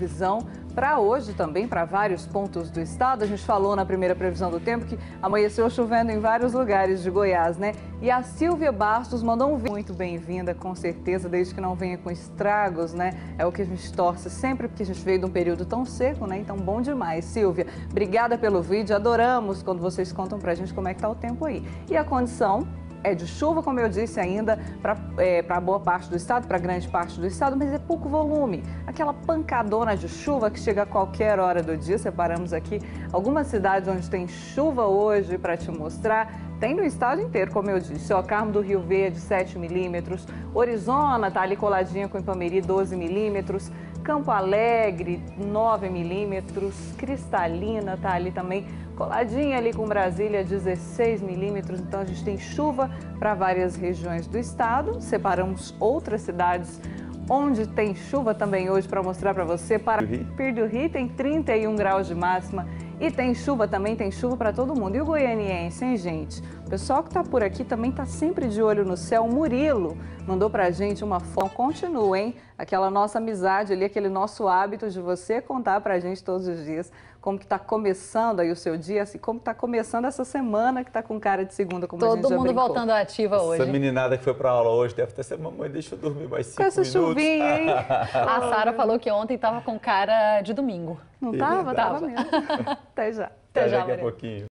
Previsão para hoje também, para vários pontos do estado. A gente falou na primeira previsão do tempo que amanheceu chovendo em vários lugares de Goiás, né? E a Silvia Bastos mandou um vídeo. Muito bem-vinda, com certeza, desde que não venha com estragos, né? É o que a gente torce sempre, porque a gente veio de um período tão seco, né? Então, bom demais. Silvia, obrigada pelo vídeo. Adoramos quando vocês contam pra gente como é que tá o tempo aí. E a condição é de chuva, como eu disse ainda, para é, boa parte do estado, para grande parte do estado, mas é pouco volume. Aquela pancadona de chuva que chega a qualquer hora do dia. Separamos aqui algumas cidades onde tem chuva hoje para te mostrar. Tem no estado inteiro, como eu disse. O Carmo do Rio Verde, 7 milímetros. Orizona está ali coladinha com Ipameri, 12 milímetros. Campo Alegre, 9 milímetros. Cristalina está ali também coladinha ali com Brasília, 16 milímetros. Então a gente tem chuva para várias regiões do estado. Separamos outras cidades onde tem chuva também hoje para mostrar para você. Para Pir do Rio tem 31 graus de máxima e tem chuva também, tem chuva para todo mundo. E o goianiense, hein, gente? O pessoal que está por aqui também está sempre de olho no céu. Murilo mandou para a gente uma foto. Continua, hein? Aquela nossa amizade ali, aquele nosso hábito de você contar para a gente todos os dias como que está começando aí o seu dia, assim, como está começando essa semana que está com cara de segunda, como Todo a gente já mundo brincou. voltando ativa hoje. Essa meninada que foi para aula hoje deve ter sido, mamãe, deixa eu dormir mais cinco Com essa minutos. chuvinha, hein? A Sara falou que ontem estava com cara de domingo. Não É tava? mesmo. Até já. Até Até já, daqui a pouquinho.